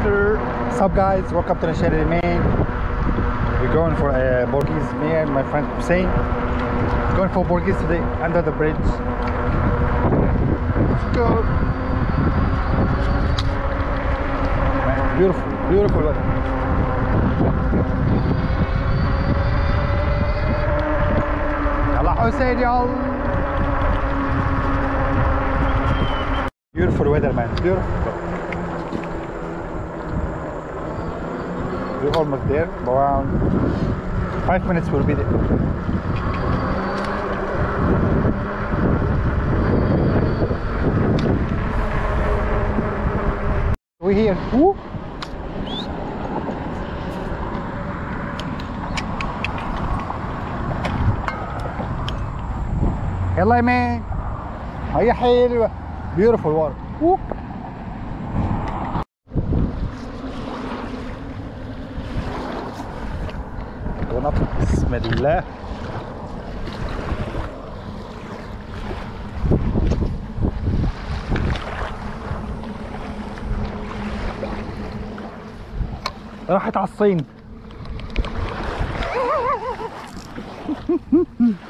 after up guys? Welcome to the Nashad Main we're going for uh, Borghese. Me and my friend Hussein. Going for Borghese today under the bridge. Let's go. Beautiful beautiful Allah Hussein y'all. Beautiful weather man. Beautiful. We're almost there, around five minutes we'll be there. We're here. Woo! يلا يا مان هي حلوة beautiful water Woo! ونطلع بسم الله. راحت على الصين.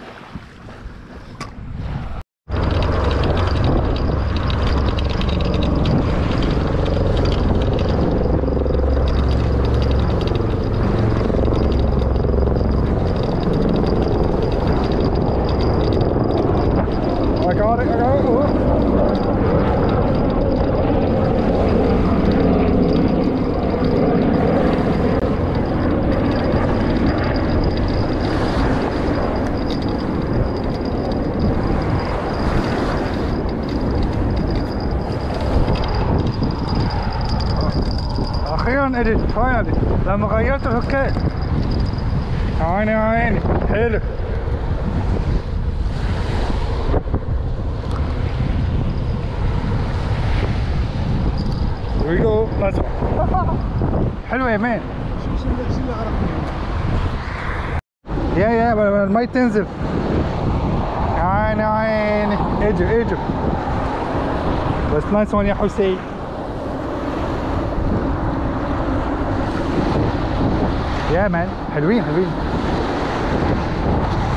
أخيرا اجيت finally لما غيرت ال hook ات عيني عيني حلو. Let's حلوة يا man. يا يا المي تنزل. عيني عيني. اجر اجر. بس nice one يا حسين. يا man حلوين حلوين.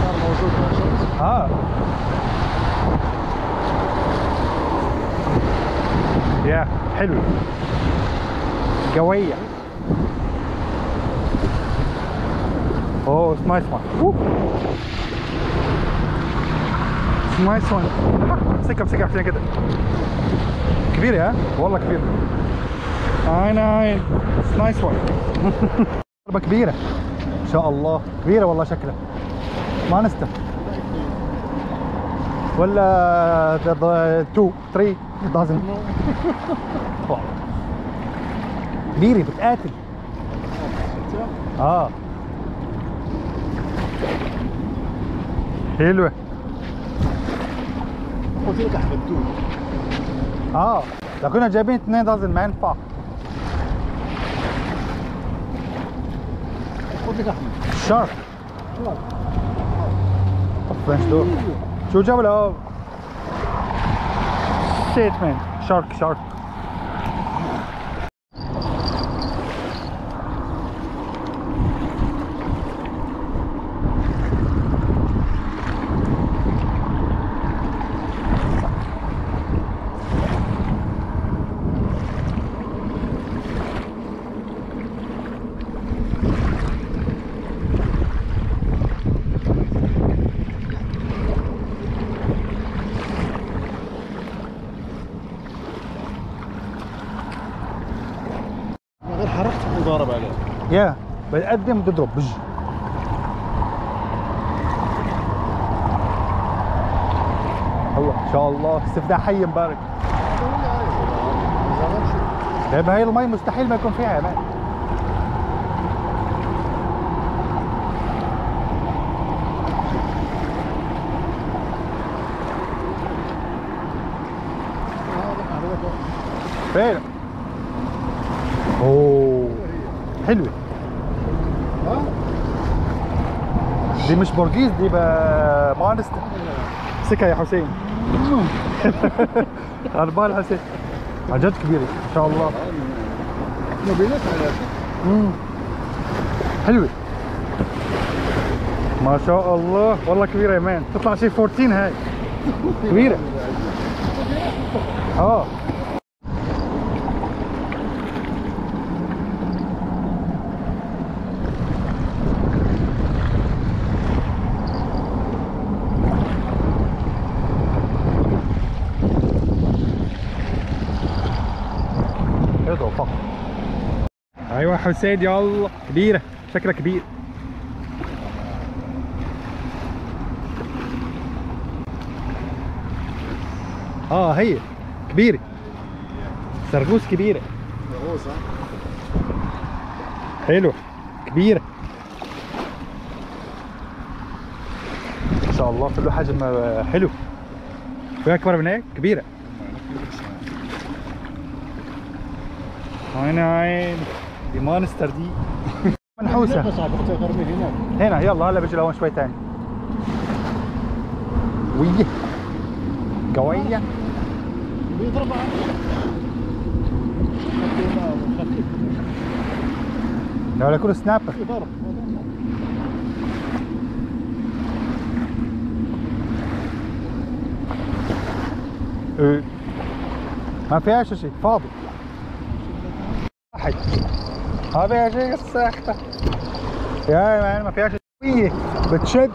صار موجود آه. يا حلو. قوية. oh it's nice one it's nice one امسكها امسكها عشان كده. كبيرة ها والله كبيرة عين عين it's nice one ضربة كبيرة. إن شاء الله. كبيرة والله شكلها. ما نستم. ولا 2 3 dozen كبيرة بتقاتل. آه. حلوة. قلت لك أحببتوه. آه. لو كنا جايبين 2 دازن ما ينفع Shark. Oh, A French door. Jojo, oh. hello. Shit, man. Shark, shark. حركت وضارب عليه يا بتقدم وتضرب بج. الله إن شاء الله. استفتاح حي مبارك. طيب هاي المي مستحيل ما يكون فيها يا مان. فين أوه. حلوة. دي مش بورجيز دي مانستا سكة يا حسين. هربان حسين. عن جد كبيرة إن شاء الله. موبيلات على مم. حلوة. ما شاء الله. والله كبيرة يا مان. تطلع شي 14 هاي. كبيرة. آه. اضرب فقط أيوه حسين يلا. كبيرة. شكلها كبير. آه هي. كبيرة. سرغوس كبيرة. غوصة حلو. كبيرة. ما شاء الله. كله حجم آه، حلو. في أكبر من هيك؟ كبيرة. عين عين دي مانستر دي منحوسة. هنا يلا هلا بجي لهون شوي تاني. ويه قوية. بيضرب خفيف لو يكون سنابر. إيه. ما فيهاش شيء فاضي. واحد ما فيها شيء يا مان ما فيهاش بتشد.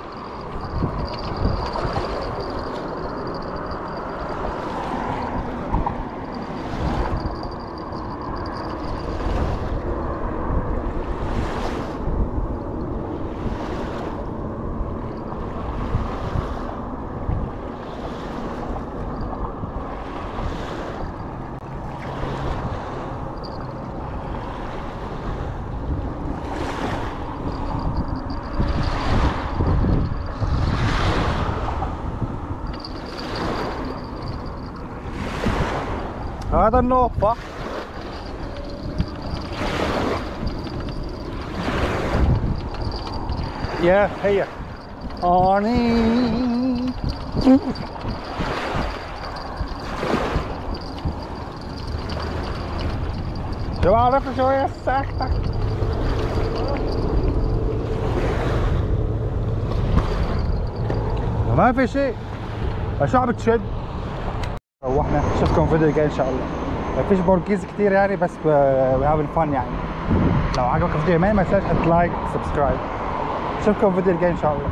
هذا النوفة يا هي شو عرفت شوية الساكتة؟ ما في شيء. شو عم بتشد روحنا اشوفكم فيديو جاي إن شاء الله. مفيش porgies كتير يعني بس we have fun يعني. لو عجبك الفيديو ما تنساش like subscribe اشوفكم فيديو جاي إن شاء الله.